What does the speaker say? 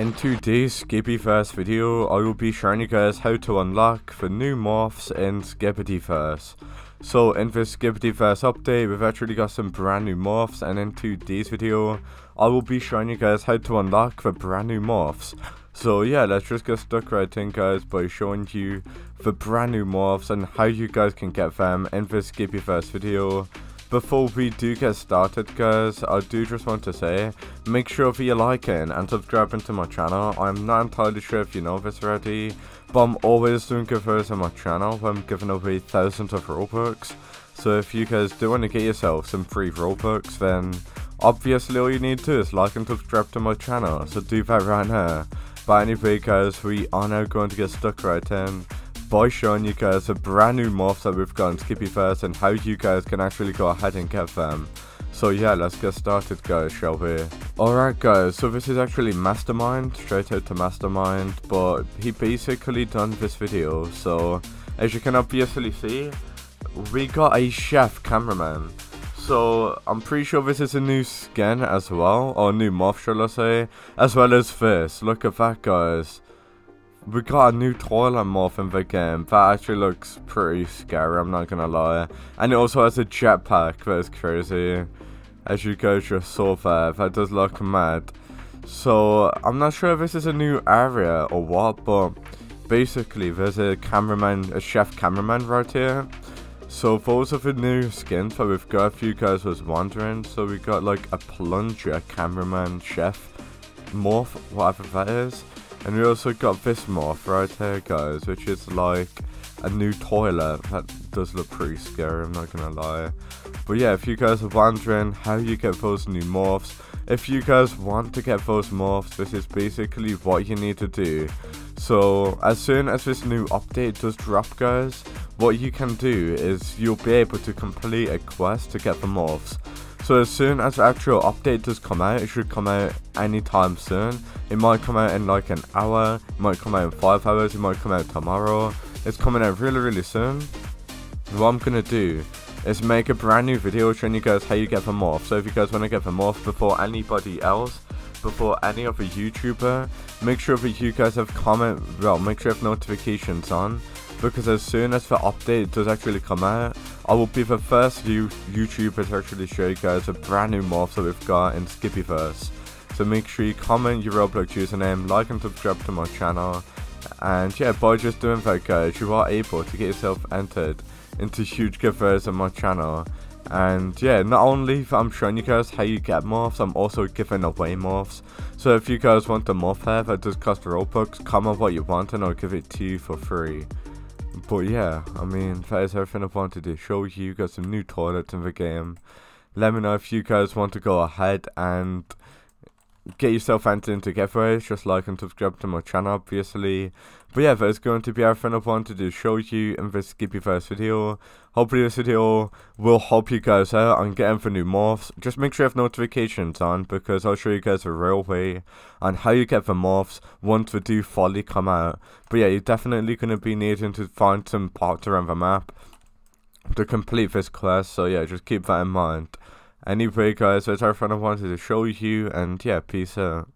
In today's Skippy video, I will be showing you guys how to unlock the new morphs in Skibiverse. So in this Skibiverse update, we've actually got some brand new morphs and in today's video, I will be showing you guys how to unlock the brand new morphs. So yeah, let's just get stuck right in guys by showing you the brand new morphs and how you guys can get them in this Skippy video. Before we do get started guys, I do just want to say, make sure that you like it and subscribing to my channel. I'm not entirely sure if you know this already, but I'm always doing giveaways on my channel I'm giving away thousands of Robux. So if you guys do want to get yourself some free Robux, then obviously all you need to do is like and subscribe to my channel, so do that right now. But anyway guys, we are now going to get stuck right in by showing you guys a brand new morphs that we've got in Skibiverse and how you guys can actually go ahead and get them. So yeah, let's get started guys, shall we? Alright guys, so this is actually Mastermind, straight out to Mastermind, but he basically done this video, so as you can obviously see, we got a chef cameraman. So I'm pretty sure this is a new skin as well, or new morph shall I say, as well as this. Look at that guys. We got a new toilet morph in the game. That actually looks pretty scary, I'm not gonna lie. And it also has a jetpack, that's crazy. As you guys just saw there, that does look mad. So, I'm not sure if this is a new area or what, but basically there's a cameraman, a chef cameraman right here. So those are the new skins that we've got, if you guys was wondering. So we got like a plunger cameraman chef morph, whatever that is. And we also got this morph right here, guys, which is like a new toilet. That does look pretty scary, I'm not gonna lie. But yeah, if you guys are wondering how you get those new morphs, if you guys want to get those morphs, this is basically what you need to do. So, as soon as this new update does drop, guys, what you can do is you'll be able to complete a quest to get the morphs. So as soon as the actual update does come out, it should come out anytime soon. It might come out in like an hour, it might come out in 5 hours, it might come out tomorrow. It's coming out really really soon. What I'm gonna do is make a brand new video showing you guys how you get the morph. So if you guys want to get the morph before anybody else, before any other YouTuber, make sure that you guys have comment, well, make sure you have notifications on because as soon as the update does actually come out, I will be the first YouTuber to actually show you guys a brand new morph that we've got in Skibiverse. So make sure you comment your Roblox username, like and subscribe to my channel. And yeah, by just doing that guys, you are able to get yourself entered into huge giveaways on my channel. And yeah, not only I'm showing you guys how you get morphs, I'm also giving away morphs. So if you guys want the morph hair that does cost Robux, comment what you want and I'll give it to you for free. But yeah, I mean, that is everything I wanted to show you. Got some new toilets in the game. Let me know if you guys want to go ahead and get yourself entered into giveaways, just like and subscribe to my channel obviously. But yeah, that's going to be everything I wanted to show you in this Skibiverse video. Hopefully this video will help you guys out on getting the new morphs. Just make sure you have notifications on because I'll show you guys the real way on how you get the morphs once they do fully come out. But yeah, you're definitely going to be needing to find some parts around the map to complete this quest. So yeah, just keep that in mind. Anyway guys, that's everything I wanted to show you and yeah, peace out.